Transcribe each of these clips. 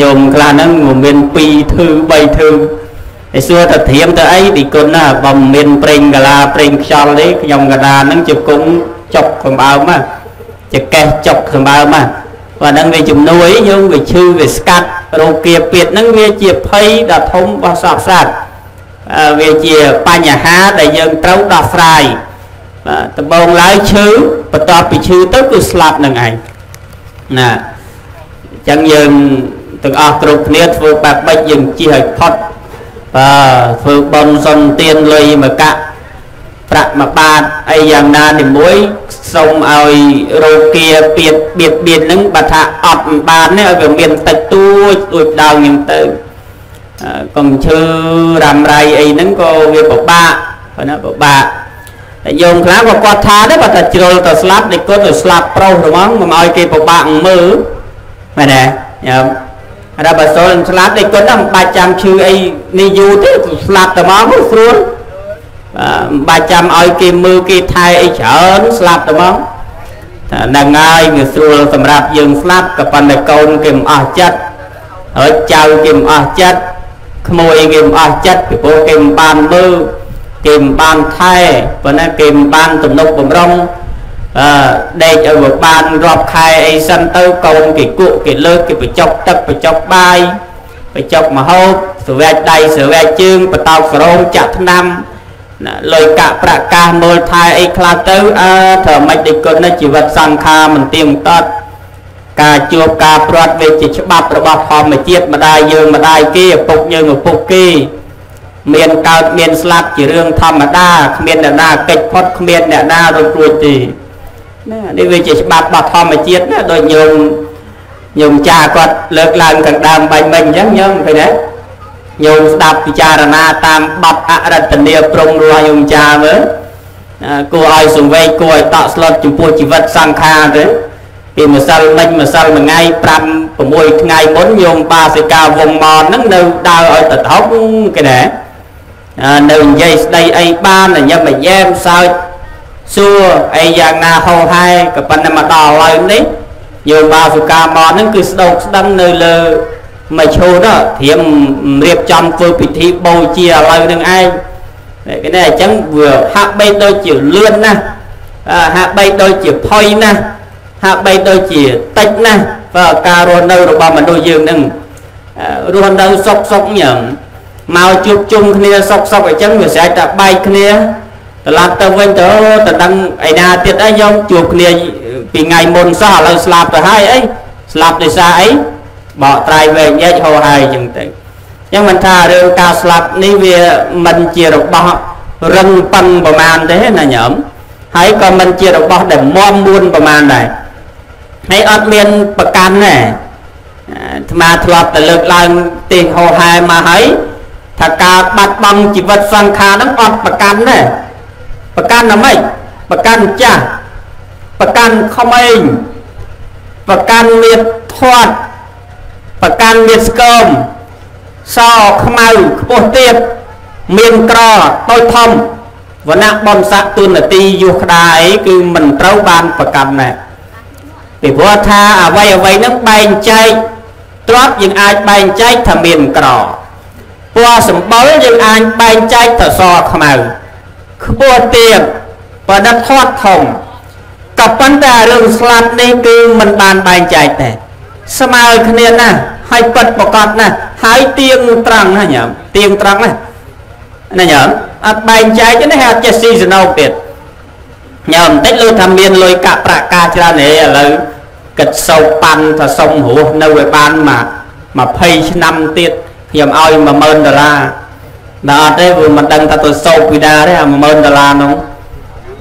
ញោមខ្លះហ្នឹងមាន2ធឺ3ធឺហើយសួរទៅធៀមទៅអីទីគុណណាបើមិនមានប្រេងកាឡាប្រេងខ្យល់ទេខ្ញុំកដាហ្នឹងជាគុំចុកសម្បើមជាកេះចុកសម្បើមបើហ្នឹងវាជំនួយយើងវាឈឺវាស្កាត់រោគគាពៀតហ្នឹងវាជាភ័យដ៏ធំរបស់សត្វសត្វវាជាបញ្ហាដែលយើងត្រូវដោះស្រាយបាទដំបូងឡើយឈឺបន្ទាប់ពីឈឺទៅគឺស្លាប់នឹងឯងណាអញ្ចឹងយើងទាំងអស់គ្រប់គ្នាធ្វើបែបបិចយើងជិះឲ្យផុតបាទធ្វើបន់សុនទៀនលុយមកកាក់ប្រាក់មួយបាតអីយ៉ាងណាទីមួយសូមឲ្យរោគាពៀតបៀតបៀននឹងបើថាអត់មិនបានទេឲ្យវាមានតិចតួចដូចដើមយ៉ាងទៅកុំឈឺរ៉ាំរៃអីហ្នឹងក៏វាពិបាកប៉ុន្តែពិបាកតែយោមខ្លះក៏គាត់ថាដែរបើថាជ្រុលទៅស្លាប់នេះគាត់ទៅស្លាប់ប្រុសហ្មងមិនឲ្យគេពិបាកមើល មែនទេញោមតែបើសូលស្លាប់នេះគាត់មិនបាច់ចាំឈឺអីនេះយូរទេស្លាប់តែមកស្រួលបាទមិនបាច់ចាំឲ្យគេមើលគេថែអីច្រើនស្លាប់តែមកតែនឹងហើយវាស្រួលសម្រាប់យើងស្លាប់ក៏ប៉ុន្តែកូនគេមិនអស់ចិត្តហើយចៅគេមិនអស់ចិត្តក្មួយគេមិនអស់ចិត្តពីព្រោះគេមិនបានមើលគេមិនបានថែប៉ុន្តែគេមិនបានទំនុកបំរុង អឺដេកឲ្យវាបានរាប់ខែអីសិនទៅកូនគេគក់គេលើកគេបញ្ចុកទឹកបញ្ចុកបាយបញ្ចុកម្ហូបស្រវែកដៃស្រវែកជើងបតោកសរោងចាក់ថ្នាំណាលុយកាក់ប្រកាសមើលថែអីខ្លះទៅអើធ្វើមិនដូចគុណណាជីវិតសង្ខារមិនទៀងទាត់ការជួបការព្រាត់វាជាច្បាប់របស់ធម្មជាតិម្ដាយយើងម្ដាយគេឪពុកយើងឪពុកគេមានកើតមានស្លាប់ជារឿងធម្មតាគ្មានអ្នកណាកិច្ចផុតគ្មានអ្នកណារត់រួចទេ ណានេះវាជាច្បាប់របស់ធម្មជាតិណាដូចញោមញោមចាគាត់លើកឡើងខាងដើមបាញ់មិញអញ្ចឹងញោមឃើញទេញោមស្ដាប់ពិចារណាតាមបទអរតនីព្រមរស់ញោមចាមើលគួរឲ្យសង្វេគគួរឲ្យតក់ស្លុតចំពោះជីវិតសង្ខារទេពីម្សិលមិញម្សិលមួយថ្ងៃ5 6ថ្ងៃមុនញោមបាសិកាវងមនហ្នឹងនៅដើរឲ្យទៅថប់គេណានៅនិយាយស្ដីអីបានញឹមញែមសើច សួរអីយ៉ាងណាហោហែក៏ប៉ុន្តែមកដល់ឡើយនេះញោមបាសុកាមកហ្នឹងគឺស្ដោកស្ដឹងនៅលើមកឈូតធៀមរៀបចំធ្វើពិធីបូជាឥឡូវនឹងឯងគេនេះអញ្ចឹងវាហាក់បីដូចជាលឿនណាស់ហាក់បីដូចជាផុយណាស់ហាក់បីដូចជាតិចណាស់បើការរស់នៅរបស់មនុស្សយើងនឹងរស់នៅសុខសុខយ៉ាងមកជួបជុំគ្នាសុកសុកអញ្ចឹងវាស្រេចតែបែកគ្នា ត្រឡប់ទៅវិញទៅទៅដឹងឯណាទៀតអីខ្ញុំជួបគ្នាពីថ្ងៃមុនសោះឥឡូវស្លាប់ទៅហើយអីស្លាប់ដោយសារអីបកត្រៃវែងញែកហោហើយអញ្ចឹងទៅអញ្ចឹងមិនថារឿងការស្លាប់នេះវាមិនជារបស់រឹងប៉ឹងប្រមាណទេណាញោមហើយក៏មិនជារបស់ដែលមមមួនប្រមាណដែរហើយអត់មានប្រកាន់ទេអាត្មាធ្លាប់តែលើកឡើងទេហោហែមកហើយថាការបាត់បង់ជីវិតសង្ខារហ្នឹងអត់ប្រកាន់ទេ ប្រកាន់ណាម៉េចប្រកាន់ចាស់ប្រកាន់ក្មេងប្រកាន់មៀតធាត់ប្រកាន់មៀតស្គមសខ្មៅខ្ពស់ទៀតមានក្រតូចធំវណៈបំស័កទុនទីយុះក្តាអីគឺមិនត្រូវបានប្រកាន់ដែរពីព្រោះថាអវ័យអវ័យនឹងបែងចែកទ្រព្យយើងអាចបែងចែកថាមានក្រពណ៌សម្បុរយើងអាចបែងចែកទៅសខ្មៅ ខ្ពស់ទៀតប្រដិតធាត់ធំក៏ប៉ុន្តែរឿងស្លាប់នេះគឺមិនបានបែងចែកទេស្មើគ្នាណាស់ហើយពិតប្រកបណាស់ហើយទៀងត្រង់ណាញោមទៀងត្រង់ណាណាញោមអត់បែងចែកទេណាអត់ចេះស៊ីសណោទៀតញោមបន្តិចលើថាមានលុយកាក់ប្រាក់ការច្រើនហេឥឡូវគិតសោកប៉ាន់ថាសុំរស់នៅឲ្យបានមក20ឆ្នាំទៀតខ្ញុំឲ្យ10000ដុល្លារ ដល់អត់ទេវាមិនដឹងថាទៅសោកពីណាទេអា10000ដុល្លារនោះ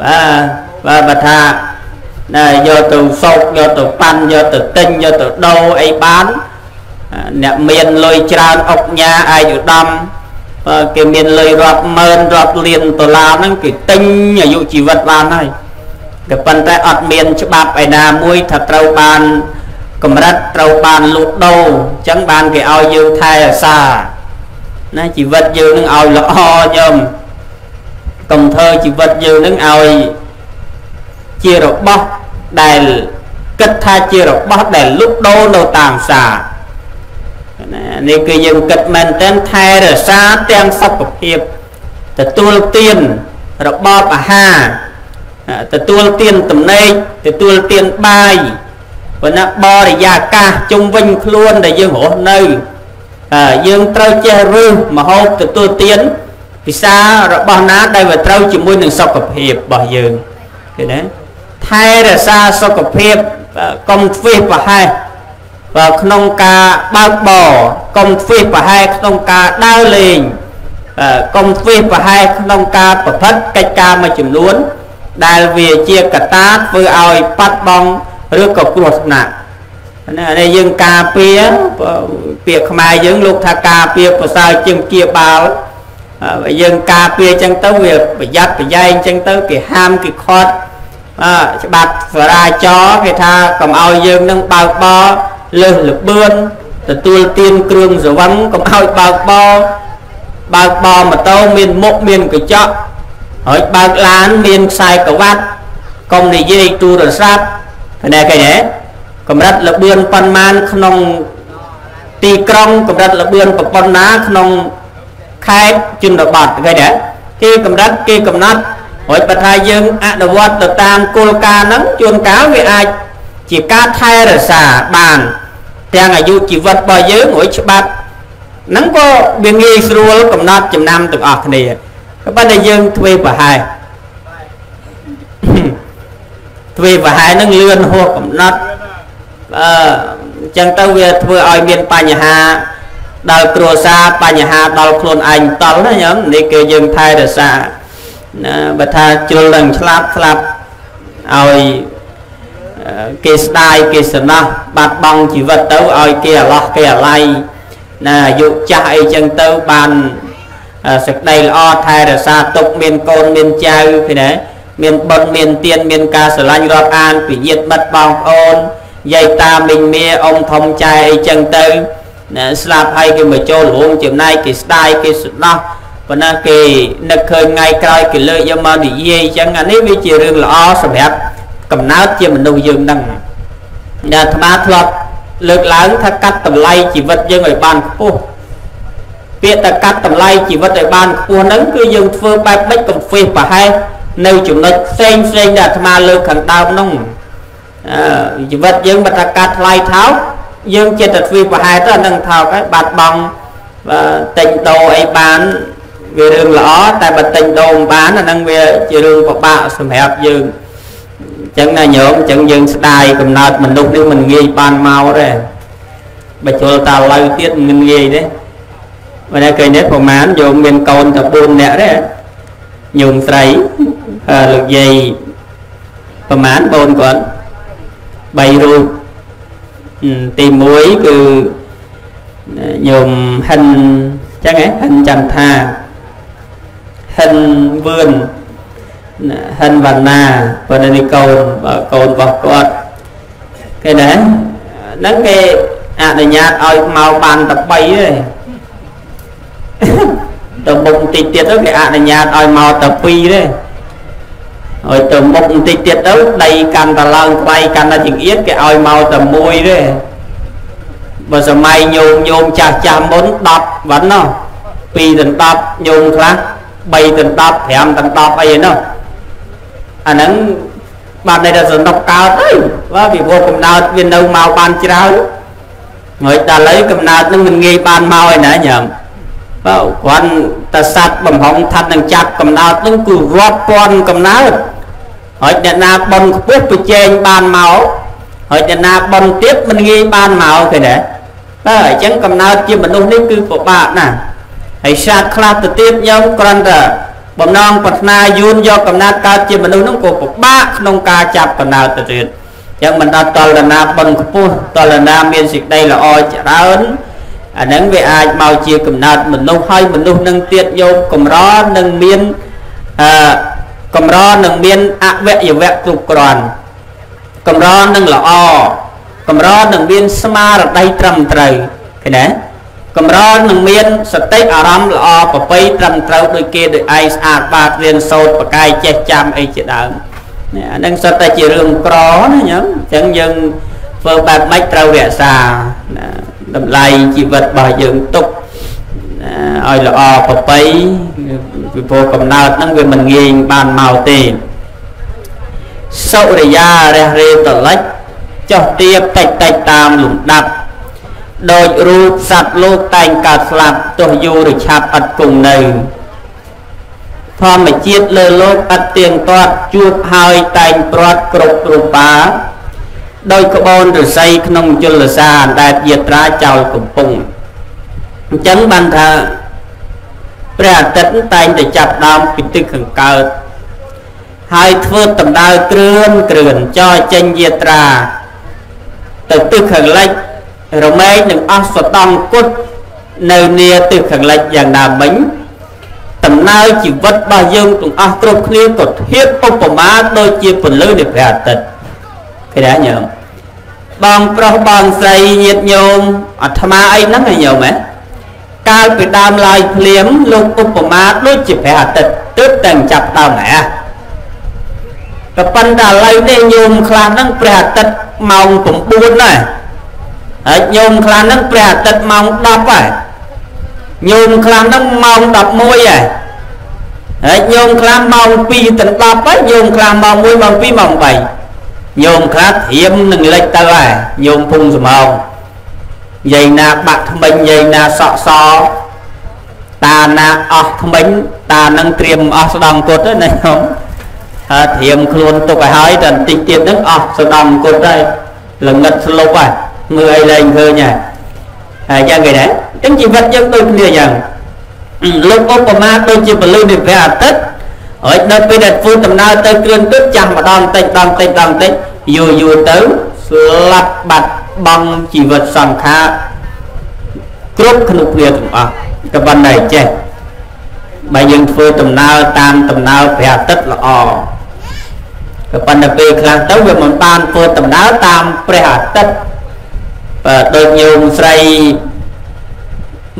បាទបាទបើថាណែយកទៅសោកយកទៅប៉ាន់យកទៅទិញយកទៅដូរអីបានអ្នកមានលុយច្រើនអុកញ៉ាអាយុដំបើគេមានលុយរាប់ម៉ឺនរាប់លានដុល្លារហ្នឹងគេទិញអាយុជីវិតបានហើយក៏ប៉ុន្តែអត់មានច្បាប់ឯណាមួយថាត្រូវបានកម្រិតត្រូវបានលូតដូរអញ្ចឹងបានគេឲ្យយើងថែអាសា ណាជីវិតយើងនឹងឲ្យល្អញោមកុំធ្វើជីវិតយើងនឹងឲ្យជារបស់ដែលគិតថាជារបស់ដែលលុបដូរនៅតាមផ្សារនេះគឺយើងគិតមែនទែនថែរក្សាទាំងសុខភាពទទួលទានរបបអាហារទទួលទានទំនេកទទួលទានបាយប៉ុន្តែបរិយាកាសជុំវិញខ្លួនដែលយើងរស់នៅ យើងត្រូវចេះរើសមហូបទទួលទានពិសារបស់ណាដែលវាត្រូវជាមួយនឹងសុខភាពរបស់យើងឃើញទេថែរក្សាសុខភាពកុំធ្វេសប្រហែសបើក្នុងការបើកបរកុំធ្វេសប្រហែសក្នុងការដើរលេងកុំធ្វេសប្រហែសក្នុងការប្រព្រឹត្តកិច្ចការមួយចំនួន ដែលវាជាកត្តាធ្វើឲ្យបាត់បង់ឬក៏គ្រោះថ្នាក់ នេះយើងការពារពាក្យខ្មែរយើងលោកថាការពារប្រសើរជាងជាបាលយើងការពារអញ្ចឹងទៅវាប្រយ័ត្នប្រយែងអញ្ចឹងទៅគេហាមគេខត់ច្បាប់សរាចរគេថាកុំឲ្យយើងនឹងបើកបរលើសលបឿនទទួលទានគ្រឿងសវឹងកុំឲ្យបើកបរបើកបរម៉ូតូមានមុខមានកញ្ចក់ហើយបើកឡានមានខ្សែក្រវ៉ាត់កុំនិយាយទូរស័ព្ទណែគេហ៎ កម្រិតលបឿនប៉ុន្មានក្នុងទីក្រុងកម្រិតលបឿនប៉ុណ្ណាក្នុងខេត្តជនបទឃើញទេគេកម្រិតគេកំណត់ហើយបើថាយើងអនុវត្តទៅតាមគោលការណ៍ហ្នឹងជួនកាលវាអាចជាការថែរក្សាបាន ទាំងអាយុជីវិតរបស់យើងរួចច្បាប់ហ្នឹងក៏វាងាយស្រួលកំណត់ចំណាំទាំងអស់គ្នាក៏ប៉ុន្តែយើងទ្វេប្រហែសទ្វេប្រហែសហ្នឹងលឿនហួសកំណត់ អឺអញ្ចឹងទៅវាធ្វើឲ្យមានបញ្ហាដល់គ្រួសារបញ្ហាដល់ខ្លួនឯងតល់ណាញោមនេះគឺយើងថែរក្សាណាបើថាជ្រុលនឹងឆ្លាប់ស្លាប់ឲ្យគេស្ដាយគេសំណោះបាត់បង់ជីវិតទៅឲ្យគេអាឡោះគេអាឡ័យណាអាយុចាស់អីចឹងទៅបានសេចក្តីល្អថែរក្សាទុកមានកូនមានចៅឃើញទេមានបុណ្យមានទានមានការស្រឡាញ់រាប់អានពីញាតិមិត្តបងប្អូន យាយតាមីងមាអ៊ំធំចែអីចឹងទៅណាស្លាប់ហើយគេមកចូលរួមចំណែកគេស្ដាយគេស្ដោះប៉ុន្តែគេនឹកឃើញថ្ងៃក្រោយគេលើកយកមកនិយាយអញ្ចឹងអានេះវាជារឿងល្អសម្រាប់កំណើតជាមនុស្សយើងហ្នឹងដែលអាត្មាធ្លាប់លើកឡើងថាកាត់តម្លៃជីវិតយើងឲ្យបានខ្ពស់ពាក្យតែកាត់តម្លៃជីវិតឲ្យបានខ្ពស់ហ្នឹងគឺយើងធ្វើបែបម៉េចកំហ្វេសប្រហែសនៅចំណុចផ្សេងផ្សេងដែលអាត្មាលើកខាងដើមហ្នឹងអឺ ជីវិតយើងបើថាកាត់ថ្លៃថោកយើងចិត្តតែធ្វើប្រហែសទៅអានឹងថោកហើយបាត់បង់ទិញដូរអីបានវារឿងល្អតែបើទិញដូរមិនបានអានឹងវាជារឿងពិបាកសម្រាប់យើងអញ្ចឹងណាញោមអញ្ចឹងយើងស្ដាយកំណត់មនុស្សនេះមិនងាយបានមកទេបើជុលតាឡៅទៀតមិនងាយទេបើតែឃើញទេប្រហែលយោមមានកូនតែ4នាក់ទេញោមស្រីលោកយាយប្រហែលបូនគាត់ 3រូបទី1គឺញោមហិនចឹងហ៎ហិនចន្ទថាហិនវឿនហិនវណ្ណាប៉ុន្តែនេះកូនបើកូនរបស់គាត់គេណាហ្នឹងគេអនុញ្ញាតឲ្យមកបានតែ3ទេទៅមុខបន្តិចទៀតទៅគេអនុញ្ញាតឲ្យមកតែ2ទេ ហើយទៅមុខបន្តិចទៀតទៅដីកាន់តែឡើងថ្លៃកាន់តែចង្អៀតគេឲ្យមកតែមួយទេបើសម័យញោមញោមចាស់ចាស់មុន10វ៉ាន់ណោះ2ដល់10ញោមខ្លះ3ដល់10 5ដល់10អីណោះអាហ្នឹងបានតែសនុកកើតទៅបាទពីព្រោះកំណើតវានៅមកបានច្រើនហើយដល់ឥឡូវកំណើតនឹងមិនងាយបានមកឯណាញ៉ាំបើ គ្រាន់តែសัตว์បំរុងថាត់នឹងចាប់កំណើតនឹងគឺរាប់ពាន់កំណើតហើយអ្នកណាបនខ្ពស់ប្រជែងបានមកហើយអ្នកណាបនទៀតមិនងាយបានមកឃើញទេបើអញ្ចឹងកំណើតជាមនុស្សនេះគឺពិបាកណាស់ហើយសាតខ្លះទៅទៀតញោមគ្រាន់តែបំណងប្រាថ្នាយួនយកកំណើតកើតជាមនុស្សនោះក៏ពិបាកក្នុងការចាប់កំណើតទៅទៀតអញ្ចឹងមិនដល់តលណាបនខ្ពស់តលណាមានសេចក្តីល្អច្រើន អាហ្នឹងវាអាចមកជាកំណើតមនុស្សហើយមនុស្សនឹងទៀតយកកម្រនឹងមានអឺកម្រនឹងមានអវយវៈគ្រប់គ្រាន់កម្រនឹងល្អកម្រនឹងមានស្មារតីត្រឹមត្រូវឃើញទេកម្រនឹងមានសតិអារម្មណ៍ល្អប្រពៃត្រឹមត្រូវដោយគេដោយឯងស្អាតបាតរៀនសូត្រប្រកាយចេះចាំអីជាដើមនេះអានឹងសុទ្ធតែជារឿងក្រណាញោមអញ្ចឹងយើងធ្វើបែបម៉េចត្រូវរក្សាណា តម្លៃជីវិតរបស់យើងទុកឲ្យល្អប្រពៃពីព្រោះកំណើតហ្នឹងវាមិនងាយបានមកទេសុរិយារះរេតលិចចុះទៀបតិចតិចតាមលំដាប់ដោយរូបសត្វលោកតែងកើតស្លាប់ទោះយូរឬឆាប់អត់គង់នៅធម្មជាតិលើលោកអត់ទៀងទាត់ជួបហើយតែងព្រាត់គ្រប់រូបា ដោយក្បូនរស័យក្នុងជលសាអណ្ដែតយាត្រាចោលកំពុងអញ្ចឹងបានថាព្រះអាទិត្យតែងតែចាប់ដើមពីទឹកខាងកើតហើយធ្វើដំណើរគ្រឿនគ្រឿនចោចេញយាត្រាទៅទិសខាងលិចរមែងនឹងអស់សតំគុតនៅនាទិសខាងលិចយ៉ាងណាមិញដំណើរជីវិតរបស់យើងទាំងអស់គ្រប់គ្នាក៏ធៀបឧបមាដូចជាពន្លឺនៃព្រះអាទិត្យ ឃើញទេញោមបងប្រុសបងស្រីញាតិញោមអាត្មាអីហ្នឹងឯញោមហ៎កាលពីដើមឡើយភ្លាមលោកឧបមាដូចជាព្រះអាទិត្យទើបតែចាប់ដើមហ៎ក៏ប៉ុន្តែឥឡូវនេះញោមខ្លះហ្នឹងព្រះអាទិត្យម៉ោង9ណាហើយញោមខ្លះហ្នឹងព្រះអាទិត្យម៉ោង10ហើយញោមខ្លះហ្នឹងម៉ោង11ហើយហើយញោមខ្លះម៉ោង2ដល់10ហើយញោមខ្លះម៉ោង1ម៉ោង2ម៉ោង3 ញោមខ្លះធៀមនឹងលិចទៅហើយញោមភុងសមោងនិយាយណាបាក់ថ្មិញនិយាយណាសក់សតាណាអស់ថ្មិញតានឹងត្រៀមអស់ស្ដងគុតណាញោមហើយត្រៀមខ្លួនទុកឲ្យហើយតែបន្តិចទៀតហ្នឹងអស់ស្ដងគុតហើយល្ងិតស្លុបហើយមើលអីលែងឃើញហើយហើយយ៉ាងគេដែរអញ្ចឹងជីវិតយើងដូចគ្នាយ៉ាងលោកឧបមាដូចជាពលិនៃព្រះអាទិត្យហើយដល់ពេលដែលធ្វើដំណើរទៅគ្រឿនទឹកចាស់ម្ដងតិចម្ដងតិចម្ដងតិច យូរយូរទៅស្លាប់បាត់បង់ជីវិតសង្ខារគ្រប់ក្នុងគ្នាទាំងអស់ក៏ប៉ុន្តែចេះបើយើងធ្វើដំណើរតាមដំណើរព្រះអាទិត្យល្អក៏ប៉ុន្តែពេលខ្លះទៅវាមិនបានធ្វើដំណើរតាមព្រះអាទិត្យបាទដូចញោមស្រី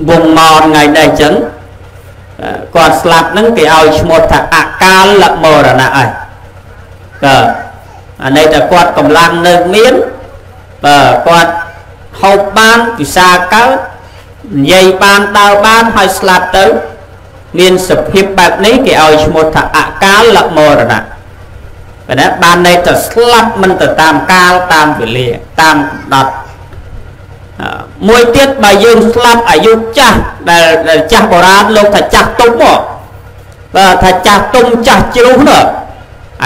វងមនថ្ងៃនេះអញ្ចឹងគាត់ស្លាប់ហ្នឹងគេឲ្យឈ្មោះថាអកាលមរណៈហើយក៏ អានេះតែគាត់កម្លាំងនៅមានបាទគាត់ហូបបានពិសាកើតនិយាយបានដើរបានហើយស្លាប់ទៅ មានសភាពបែបនេះគេឲ្យឈ្មោះថាអកាលមរណៈប៉ុន្តែបានន័យថាស្លាប់មិនទៅតាមកាលតាមវេលាតាមកំណត់មួយទៀតបើយើងស្លាប់អាយុចាស់ដែលចាស់បុរាណលោកថាចាស់ទុំមកបាទថាចាស់ទុំចាស់ជ្រុះនោះ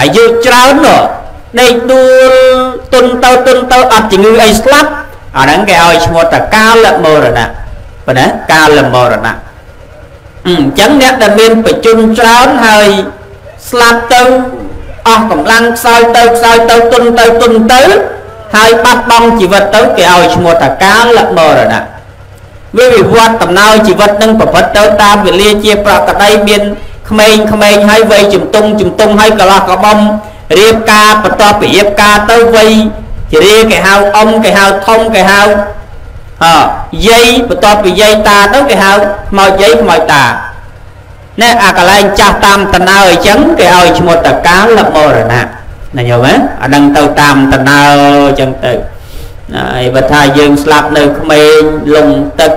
អាយុច្រើននោះ ដេកដួលទុនទៅទុនទៅអត់ជំងឺអីស្លាប់អាហ្នឹងគេឲ្យឈ្មោះថាកាលមរណៈប៉ុណ្ណាកាលមរណៈអញ្ចឹងអ្នកដែលមានបច្ចុប្បន្នច្រើនហើយស្លាប់ទៅអស់កម្លាំងខ្សោយទៅខ្សោយទៅទុនទៅទុនទៅហើយបាត់បង់ជីវិតទៅគេឲ្យឈ្មោះថាកាលមរណៈវាវិវត្តដំណើរជីវិតនឹងប្រព្រឹត្តទៅតាមវេលាជាប្រកដីមានក្មេងក្មេងហើយវ័យជំទង់ជំទង់ហើយកន្លោះកបំ រៀបការបន្ទាប់ពីរៀបការទៅវ័យជារាគេហៅអ៊ំគេហៅធំគេហៅអយាយបន្ទាប់ពីយាយតាទៅគេហៅខ្មោចយាយខ្មោចតាណែអាកន្លែងចាស់តាមតណើអញ្ចឹងគេឲ្យឈ្មោះតកាលមរណៈណាយល់ទេអានឹងទៅតាមតណើអញ្ចឹងទៅហើយបើថាយើងស្លាប់នៅក្មេងលងទឹក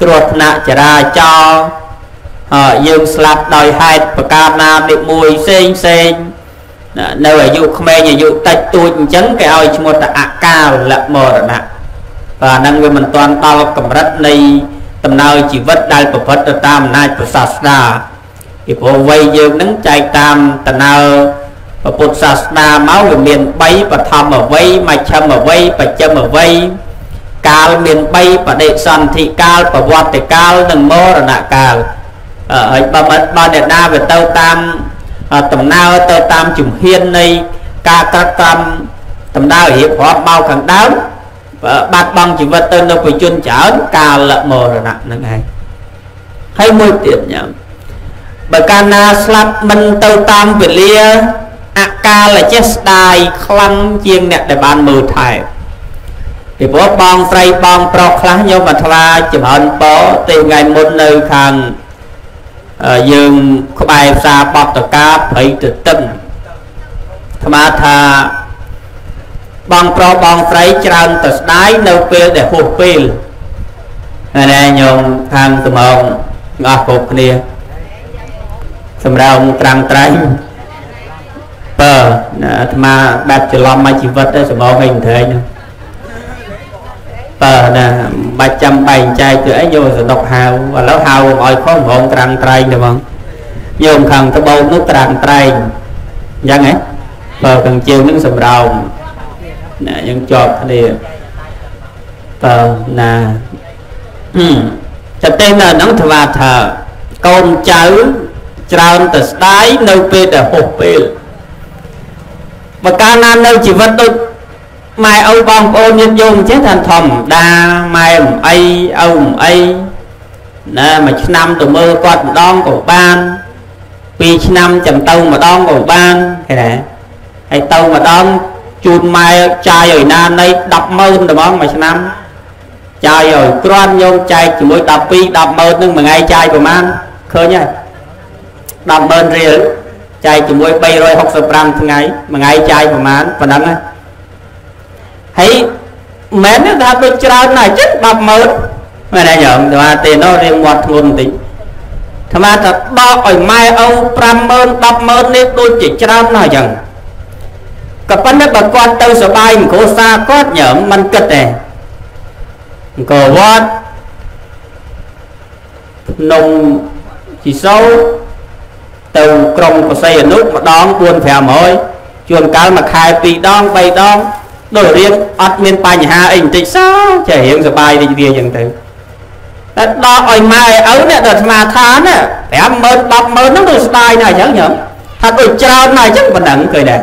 គ្រោះថ្នាក់ចរាចរណ៍យើងស្លាប់ដោយហេតុប្រការណាមួយផ្សេងផ្សេង នៅអាយុក្មេងអាយុតិចតួចអញ្ចឹងគេឲ្យឈ្មោះថាអកាលមរណៈបាទហ្នឹងវាមិនទាន់ដល់កម្រិតនៃដំណើរជីវិតដែលប្រព្រឹត្តទៅតាមអំណាចព្រះសាសនាពីព្រោះវ័យយើងហ្នឹងចែកតាមដំណើរពុទ្ធសាសនាមកវាមាន3បឋមអវ័យមជ្ឈិមអវ័យបច្ចឹមអវ័យកាលមាន3បដិសន្ធិកាលប្រវត្តិកាលនិងមរណកាលហើយបើបើអ្នកណាវាទៅតាម ដំណើរទៅតាមជំហាននៃការកាត់កម្មដំណើររៀបរាប់មកខាងដើមបាត់បង់ជីវិតទៅនៅប្រជជនច្រើនកាលមរណៈនឹងឯងហើយមួយទៀតញ៉ាំបើកាលណាស្លាប់មិនទៅតាមវេលាអកាលចេះស្ដាយខ្លាំងជាងអ្នកដែលបានមើលថែពីព្រោះបងស្រីបងប្រុសខ្លះញោមអាថ្លាចំហិនពទេថ្ងៃមុននៅខាង យើងក្បែរផ្សារបតកាព្រៃទៅតឹងអាត្មាថាបងប្រុសបងស្រីច្រើនទៅស្ដាយនៅពេលដែលហួសពេលណាញោមខាងត្មងអស់គ្រប់គ្នាសម្រាប់ត្រាំងត្រែងបើអាត្មាបែបច្រឡំមកជីវិតទៅសម្បងឯងត្រែង បើណាបាច់ចាំបែងចែកទៅអីយកសនុកហៅឥឡូវហៅឲ្យខំរងត្រាំងត្រែងទៅហ្មងយោមខាងត្បូងនោះត្រាំងត្រែងអញ្ចឹងហ៎បើខាងជើងនឹងសម្រោមណាយើងជាប់គ្នាបើណាចតេនៅហ្នឹងថ្វាថាកូនចៅច្រើនទៅស្ដាយនៅពេលដែលហុសពេលបើកាលណានៅជីវិតដូច ម៉ែឪបងប្អូនញាតិញោមចេះថាធម្មតាម៉ែអំអីឪអំអីណាមួយឆ្នាំទៅមើលគាត់ម្ដងក៏បានពីរឆ្នាំចាំទៅម្ដងក៏បានឃើញទេហើយទៅម្ដងជូនម៉ែចាយឲ្យណានៃ100000ត្មងមួយឆ្នាំចាយឲ្យគ្រាន់ញោមចែកជាមួយ12 100000នឹងមួយថ្ងៃចាយប្រហែលឃើញហើយ100000រៀលចែកជាមួយ365ថ្ងៃមួយថ្ងៃចាយប្រហែលប៉ុណ្ណឹងហើ យមែនទេថាដូចច្រើនណាស់ចឹង100000មែនទេញោមថាទេនោះរៀងមាត់ធ្ងន់បន្តិចថ្មថាដកឲ្យម៉ែឪ50000 100000នេះដូចជាច្រើនណាស់ចឹងក៏ប៉ុន្តែបើគាត់ទៅសបាយគ្រួសារគាត់ញើមមិនគិតទេអង្គរវត្តភ្នំជីសូវទៅក្រុងកសីអនុម្ដង4 500ជួនកាលមួយខែ2ដង3ដង ដូចរៀងអត់មានបញ្ហាអីបន្តិចសោះចេះរៀងសบายរីករាយចឹងទៅតែដល់ឲ្យម៉ែឲ្យឪនេះដល់ស្មាថាណា50000 100000ហ្នឹងទៅស្ដាយណាស់អញ្ចឹងញោមថាដូចច្រើនណាស់អញ្ចឹងប៉ុណ្ណឹងឃើញដែរ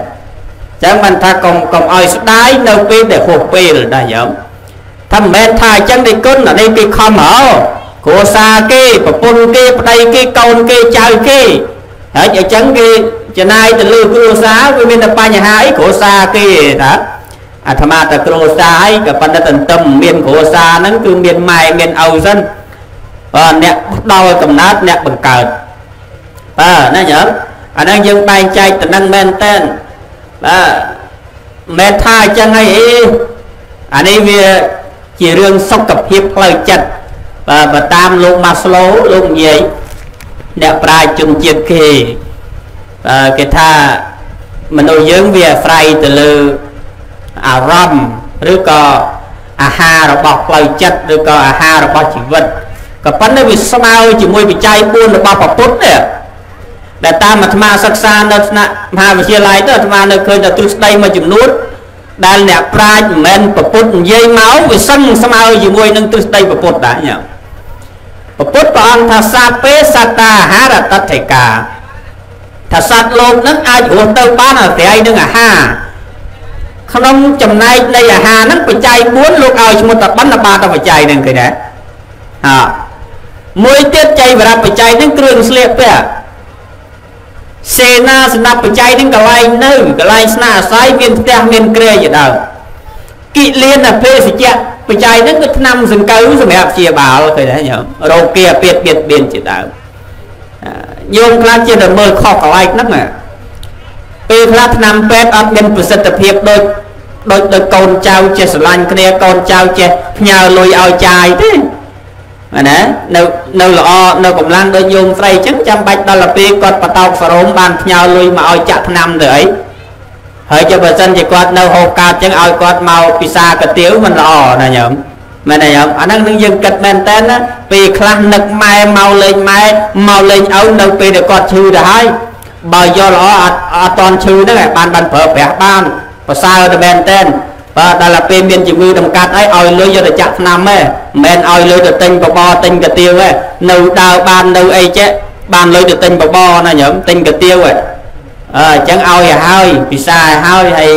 ចឹងបានថាកុំកុំឲ្យស្ដាយនៅពេលដែលហួសពេលដែរញោមថាមិនមែនថាអញ្ចឹងនេះគុណអានេះគេខំហៅគ្រួសារគេប្រពន្ធគេប្តីគេកូនគេចៅគេហើយអញ្ចឹងគេចំណាយទៅលើគ្រួសារវាមានតែបញ្ហាអីគ្រួសារគេថា អាត្មាតែគ្រួសារអីក៏ប៉ុន្តែទន្ទឹមមានគ្រួសារហ្នឹងគឺមានម៉ែមានឪសិនបាទអ្នកដល់កំណើតអ្នកបង្កើតបាទណាញោមអាហ្នឹងយើងបែងចែកតំណឹងមែនតើបាទមិនថាអញ្ចឹងអីអីអានេះវាជារឿងសុខភាពផ្លូវចិត្តបាទបើតាមលោកម៉ាស្លូលោកនិយាយអ្នកប្រាជ្ញជនជាតិគេបាទគេថាមនុស្សយើងវាអាស្រ័យទៅលើ អារម្មណ៍ឬក៏អាហាររបស់ផ្លូវចិត្តឬក៏អាហាររបស់ជីវិតក៏ប៉ុន្តែវាស្មើជាមួយបច្ច័យ4របស់ពុទ្ធនេះដែលតាមអាត្មាសិក្សានៅថ្នាក់មហាវិទ្យាល័យទៅអាត្មានៅឃើញតែទ្រឹស្ដីមួយចំនួនដែលអ្នកប្រាជ្ញមិនមែនប្រពុតនិយាយមកវាសឹងស្មើជាមួយនឹងទ្រឹស្ដីប្រពុតដែរញ៉ាំប្រពុតព្រះអង្គថាសាពេសតាអាហារតថេកាថាសត្វលោកនឹងអាចរស់ទៅបានអាស្រ័យនឹងអាហារ ក្នុងចំណែកនៃអាហារហ្នឹងបច្ច័យ4លោកឲ្យឈ្មោះតបណ្ឌបាតបច្ច័យហ្នឹងឃើញទេហ่าមួយទៀតចៃវរបច្ច័យហ្នឹងគ្រឿងស្លៀកពាក់សេនាសនៈបច្ច័យនឹងកន្លែងនៅកន្លែងស្នាក់អាស្រ័យមានផ្ទះមានគ្រែជាដើមគិលានអភេសជ្ជៈបច្ច័យនឹងគឺឆ្នាំសង្កូវសម្រាប់ព្យាបាលឃើញទេញោមរោគគាពាតបៀតបៀនជាដើមញោមខ្លះជាតែមើលខុសកន្លែងហ្នឹង ពេលខ្លះឆ្នាំពេទ្យអត់មានប្រសិទ្ធភាពដូចដូចដូចកូនចៅចេះស្រឡាញ់គ្នាកូនចៅចេះផ្ញើលុយឲ្យចាយទេណានៅនៅល្អនៅកម្លាំងដូចយោមស្រីអញ្ចឹងចាំបាច់ដល់ទៅពេលគាត់បតោកសរោមបានផ្ញើលុយមកឲ្យចាក់ថ្នាំទៅអីហើយចុះបើសិនជាគាត់នៅហូបកើតអញ្ចឹងឲ្យគាត់មកពិសាកាទៀវមិនល្អណាញោមមែនទេញោមអាហ្នឹងនឹងយើងគិតមែនតើណាពេលខ្លះនឹកម៉ែមកលេងម៉ែមកលេងឪនៅពេលដែលគាត់ឈឺទៅហើយ បើយកល្អអត់អត់តន់ឈឺហ្នឹងឲ្យបានបានប្រើប្រាស់បានប្រសើរទៅមែនតើបាទដល់ពេលមានជំងឺតម្កាត់អីឲ្យលុយយកទៅចាក់ថ្នាំទេមិនមែនឲ្យលុយទៅទិញបបរទិញកាទៀវទេនៅដើរបាននៅអីចេះបានលុយទៅទិញបបរណាញោមទិញកាទៀវទេអឺអញ្ចឹងឲ្យឲ្យហើយពិសាឲ្យហើយហើយ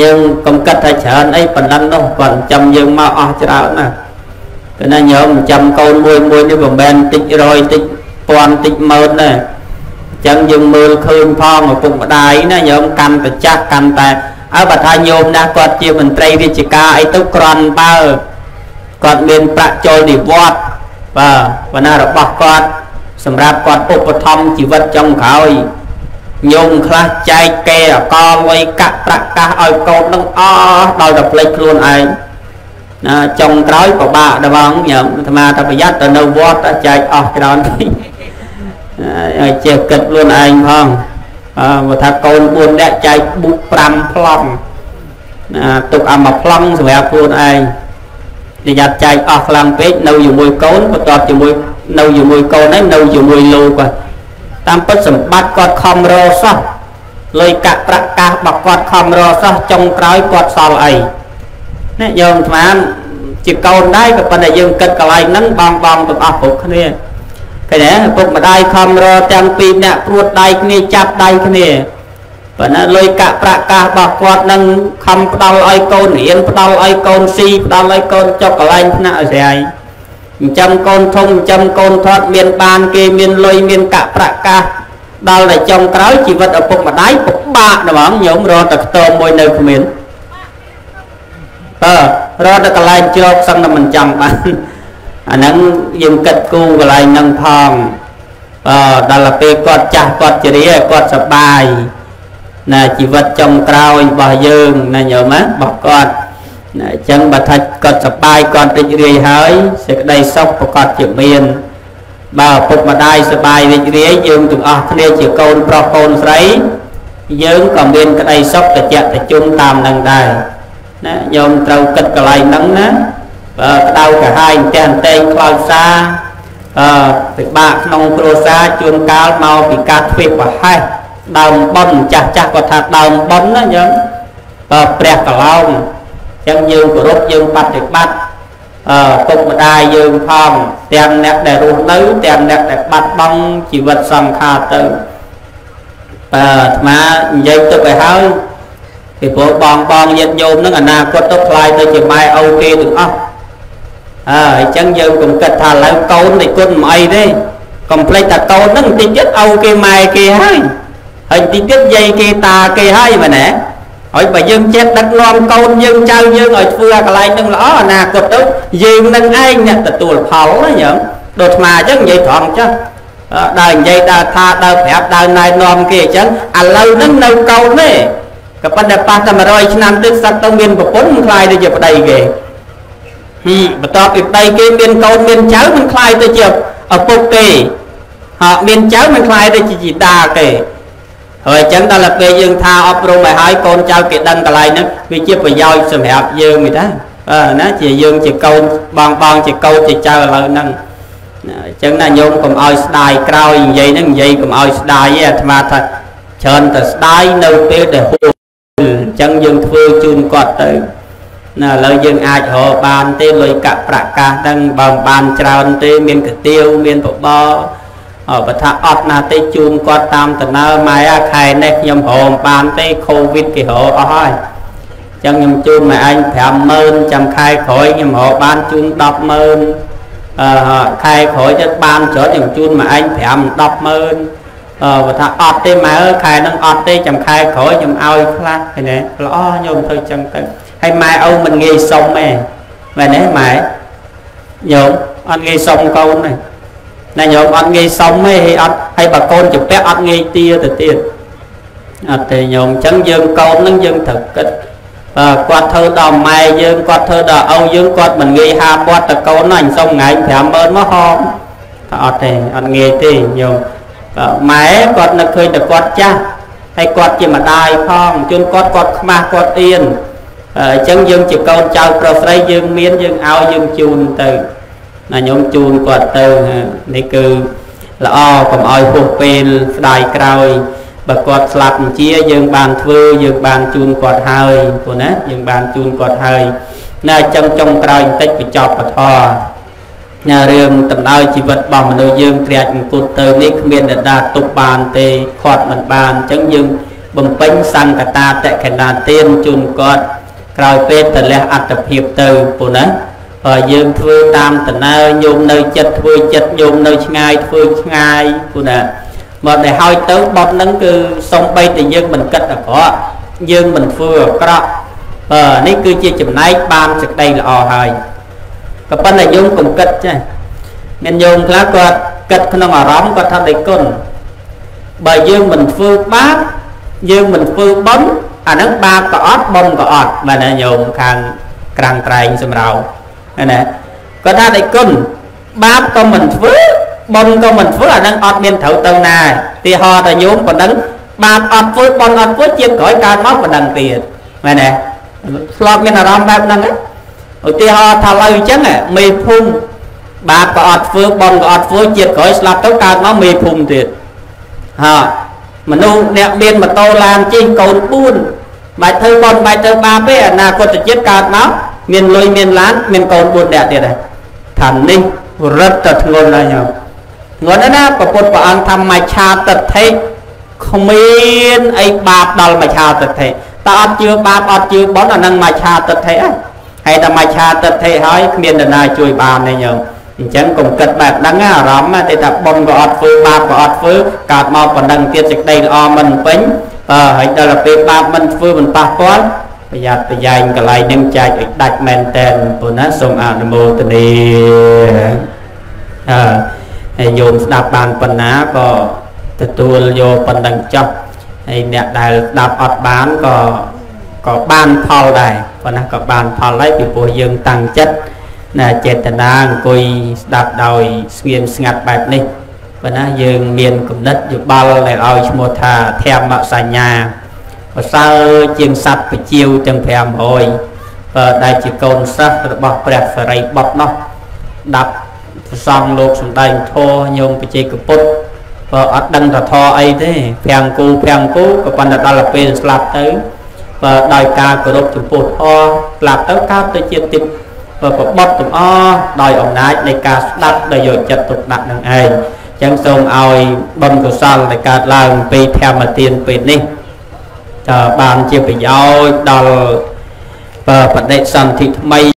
យើងកុំគិតថាច្រើនអីប៉ុណ្ណឹងនោះគាត់ចាំយើងមកអស់ច្រើនណាគឺណាញោមចាំកូនមួយមួយនេះមិនមែនតិចរយតិចពាន់តិចម៉ឺនទេអញ្ចឹងយើងមើលឃើញផងឪពុកម្ដាយណាញោមកាន់តែចាស់កាន់តែអើបើថាញោមណាគាត់ជាមន្ត្រីរាជការអីទៅក្រន់បើគាត់មានប្រាក់ចូលនិវត្តបាទបណ្ណារបស់គាត់សម្រាប់គាត់ឧបត្ថម្ភជីវិតចុងក្រោយញោមខ្លះចែកគេអកលលុយកាក់ប្រាក់កាសឲ្យកូននឹងអស់ដល់តែផ្លេចខ្លួនឯងណាចុងក្រោយពិបាកដល់ញោមអាត្មាតែប្រយ័ត្នទៅនៅវត្តចែកអស់ច្រើនពេក ឲ្យចេះគិតខ្លួនឯងផងអឺមកថាកូន4នាក់ចែកបុក5ប្លង់ណាទុកអាមួយប្លង់សម្រាប់ខ្លួនឯងប្រយ័ត្នចែកអស់ខ្លាំងពេកនៅជាមួយកូនបន្ទាប់ជាមួយនៅជាមួយកូនហ្នឹងនៅជាមួយលោកគាត់តាមពិតសម្បត្តិគាត់ខំរសោះលុយកាក់ប្រាក់កាសរបស់គាត់ខំរសោះចុងក្រោយគាត់សល់អីណាយោមស្មានជាកូនដែរក៏ប៉ុន្តែយើងគិតកន្លែងហ្នឹងបងបងទាំងអស់គ្រប់គ្នា ឃើញទេពុកម្ដាយខំរទាំងពីរអ្នកព្រួតដៃគ្នាចាប់ដៃគ្នាប៉ុន្តែលុយកាក់ប្រាក់កាសរបស់គាត់នឹងខំផ្ដល់ឲ្យកូនរៀនផ្ដល់ឲ្យកូនស៊ីផ្ដល់ឲ្យកូនចុកកន្លែងថ្នាក់ឲ្យស្រីចិញ្ចឹមកូនធំចិញ្ចឹមកូនធាត់មានបានគេមានលុយមានកាក់ប្រាក់កាសដល់តែចុងក្រោយជីវិតឪពុកម្ដាយពិបាកហ្មងញោមរត់តែខ្ទមមួយនៅគ្មានអឺរត់តែកន្លែងជ្រកសឹងតែមិនចង់បាន អាហ្នឹងយើងគិតគូកន្លែងហ្នឹងផងអឺដល់ពេលគាត់ចាស់គាត់ជ្រាគាត់សបាយណាជីវិតចុងក្រោយរបស់យើងណាញោមណារបស់គាត់ណាអញ្ចឹងបើថាគាត់សប្បាយគាត់រីករាយហើយសេចក្តីសុខប្រកបជាមានបើឪពុកម្ដាយសប្បាយរីករាយយើងទាំងអស់គ្នាជាកូនប្រុសកូនស្រី យើងក៏មានក្តីសុខត្រជាក់ត្រជុំតាមនឹងដែរណាញោមត្រូវគិតកន្លែងហ្នឹងណាបើ ក្តៅកាហាយអន្ទះអន្ទែងខ្លោចសាអឺពិបាកក្នុងគ្រួសារជួនកាលមកពីការធ្វេសប្រហែសដើមប៉ុនចាស់ចាស់គាត់ថាដើមប៉ុនណាញោមបើព្រះកឡោមចឹងយើងគោរពយើងបប្រតិបត្តិអឺពុកម្ដាយយើងផងទាំងអ្នកដែលរស់នៅទាំងអ្នកដែលបាត់បង់ជីវិតសង្ខារទៅបើអាត្មានិយាយទុកឲ្យហើយពីព្រោះបងបងញាតិញោមនឹងអនាគតទៅខ្លាយទៅជាម៉ែឪគេទាំងអស់ អើអញ្ចឹងយើងកុំគិតថាឡើយកូននៃគុណមិនអីទេកុំភ្លេចថាកូននឹងតិចទៀតឪគេម៉ែគេហើយហើយតិចទៀតយាយគេតាគេហើយមែនទេហើយបើយើងចេះដឹកនាំកូនយើងចៅយើងឲ្យធ្វើអាកន្លែងនឹងល្អអនាគតទៅយើងនឹងឯងអ្នកទទួលផលណាញោមដូចអាត្មាអញ្ចឹងនិយាយត្រង់ចុះដើរនិយាយដើរថាដើរប្រាប់ដើរណែនាំគេអញ្ចឹងឥឡូវហ្នឹងនៅកូនទេក៏ប៉ុន្តែប៉ះតែ100ឆ្នាំទៀតសត្វទៅមានប្រពន្ធខ្លាយទៅជាប្តីគេ ហឹមបន្ទាប់ពីប្តីគេមានកូនមានចៅមិនខ្លាយទៅជាឪពុកគេហោមានចៅមិនខ្លាយទៅជាជីតាគេហើយអញ្ចឹងដល់ពេលយើងថាអប់រំឲ្យហើយកូនចៅគេដឹងកន្លែងហ្នឹងវាជាប្រយោជន៍សម្រាប់យើងទេតាអឺណាជាយើងជាកូនបងបងជាកូនជាចៅឥឡូវហ្នឹងអញ្ចឹងណាញោមកុំឲ្យស្ដាយក្រោយនិយាយហ្នឹងនិយាយកុំឲ្យស្ដាយទេអាត្មាថាច្រើនតែស្ដាយនៅពេលដែលហួសអញ្ចឹងយើងធ្វើជូនគាត់ទៅ ណាឥឡូវយើងអាចរកបានទេលុយកាក់ប្រាក់កាសហ្នឹងបើមិនបានច្រើនទេមានកាទៀវមានបបរបើថាអត់ណាទេជូនគាត់តាមដំណើរម៉ែអាខែនេះខ្ញុំរមបានទេកូវីដគេរកអស់ហើយអញ្ចឹងខ្ញុំជូនម៉ែឯង50000ចាំខែក្រោយខ្ញុំរកបានជូន100000អឺខែក្រោយទៅបានច្រើនខ្ញុំជូនម៉ែឯង5 100000អឺបើថាអត់ទេម៉ែអើយខែហ្នឹងអត់ទេចាំខែក្រោយខ្ញុំឲ្យខ្លះឃើញទេល្អខ្ញុំធ្វើចឹងទៅ ហើយម៉ែឪមិនងាយសុំទេមែនទេម៉ែញោមអត់ងាយសុំកូនទេណាញោមអត់ងាយសុំទេហើយអត់ហើយបើកូនជពាក់អត់ងាយទាទៅទៀតអត់ទេញោមអញ្ចឹងយើងកូននឹងយើងត្រូវគិតបាទគាត់ធ្វើដល់ម៉ែយើងគាត់ធ្វើដល់ឪយើងគាត់មិនងាយហាពាត់តកូនណាអញសុំថ្ងៃ50000មកហោថាអត់ទេអត់ងាយទេញោមម៉ែគាត់នឹកឃើញតែគាត់ចាស់ហើយគាត់ជាម្ដាយផងជួនគាត់គាត់ខ្មាស់គាត់អៀន អញ្ចឹងយើងជាកូនចៅប្រុសស្រីយើងមានយើងឲ្យយើងជូនទៅណាញោមជូនគាត់ទៅនេះគឺល្អកុំឲ្យហួសពេលស្ដាយក្រោយបើគាត់ស្លាប់ជាយើងបានធ្វើយើងបានជូនគាត់ហើយព្រោះណាយើងបានជូនគាត់ហើយណាអញ្ចឹងចុងក្រោយបន្តិចបញ្ចប់ពធណារឿងដំណើរជីវិតរបស់មនុស្សយើងត្រាច់អង្គុតទៅនេះគ្មានដដាទុកបានទេខាត់មិនបានអញ្ចឹងយើងបំពេញសង្កតាតកណាទានជូនគាត់ ក្រោយពេលតលះអត្តភាពទៅព្រោះណាបើយើងធ្វើតាមតណើញោមនៅចិត្តធ្វើចិត្តញោមនៅឆ្ងាយធ្វើឆ្ងាយព្រោះណាមកដែលហើយទៅបត់ហ្នឹងគឺសំបីតែយើងមិនគិតអាក្រក់យើងមិនធ្វើអាក្រក់បើនេះគឺជាចំណែកបានសេចក្តីល្អហើយក៏ប៉ុន្តែយើងកុំគិតចាមានញោមខ្លះគាត់គិតក្នុងអារម្មណ៍គាត់ថាដេគុណបើយើងមិនធ្វើបាបយើងមិនធ្វើបុណ្យ អាហ្នឹងបាបក៏អត់បុណ្យក៏អត់បាទណាញោមខាងក្រាំងត្រែងសម្រោណាគាត់ថាដៃគុណបាបក៏មិនធ្វើបុណ្យក៏មិនធ្វើអាហ្នឹងអត់មានត្រូវទៅណាទីហោតែញោមប៉ុណ្ណឹងបាបអត់ធ្វើបុណ្យអត់ធ្វើជាក្រោយកើតមកប៉ុណ្ណឹងទៀតមែនទេស្លាប់មានអារម្មណ៍បែបហ្នឹងឧទាហរណ៍ថាឡើយអញ្ចឹងមេភូមិបាបក៏អត់ធ្វើបុណ្យក៏អត់ធ្វើជាតិក្រោយស្លាប់ទៅកើតមកមេភូមិទៀតហា មនុស្សអ្នកមានម៉ូតូឡានជិះកូន4បាច់ធ្វើបុណ្យបាច់ធ្វើបាបទេអនាគតជាតិកើតមកមានលុយមានឡានមានកូន4នាក់ទៀតដែរថានេះរឹតតែធ្ងន់ណាស់ញោមធ្ងន់ណាស់ប្រពុតព្រះអង្គថាមច្ឆាទិដ្ឋិគ្មានអីបាបដល់មច្ឆាទិដ្ឋិតើអត់ជឿបាបអត់ជឿបុណ្យអានឹងមច្ឆាទិដ្ឋិហ្នឹងហើយតែមច្ឆាទិដ្ឋិហើយគ្មាននរណាជួយបានទេញោម អញ្ចឹងកុំគិតបែបហ្នឹងអារម្មណ៍តែថាបុណ្យក៏អត់ធ្វើបាបក៏អត់ធ្វើកើតមកប៉ុណ្ណឹងទៀតសេចក្តីល្អមិនពេញអឺហើយដល់ពេលបាបមិនធ្វើមិនប៉ះពាល់ប្រយ័ត្នប្រយែងកន្លែងនឹងចែកឲ្យដាច់មែនតែនពុណាសូមអនុមោទនាអឺហើយយោមស្ដាប់បានប៉ុណ្ណាក៏ទទួលយកប៉ុណ្ណឹងចុះហើយអ្នកដែលស្ដាប់អត់បានក៏ក៏បានផលដែរប៉ុន្តែក៏បានផលដែរពីព្រោះយើងតាំងចិត្ត ណាចេតនាអង្គុយស្ដាប់ដោយស្ងៀមស្ងាត់បែបនេះប៉ុន្តែយើងមានគំនិតយោបល់ដែលឲ្យឈ្មោះថាធម្មសញ្ញាប្រសើរជាងសត្វបជាវទាំង500បើដែលជាកូនសិស្សរបស់ព្រះសរិបុត្រនោះដាប់ប្រសងលោកសំដែងធរញោមបច្ចេកពុទ្ធបើអត់ដឹងថាធរអីទេប្រាំងគូប្រាំងគូក៏ប៉ុន្តែដល់ពេលស្លាប់ទៅបើដោយការគោរពចំពោះធរស្លាប់ទៅកើតទៅជាទី បើប្របត់ទាំងអស់ដោយអំណាចនៃការស្ដាប់ដោយយកចិត្តទុកដាក់នឹងឯងចឹងសូមឲ្យបុណ្យកុសលដែលកើតឡើងពីធម្មទានពេលនេះតើបានជាប្រយោជន៍ដល់បដិសន្ធិថ្មី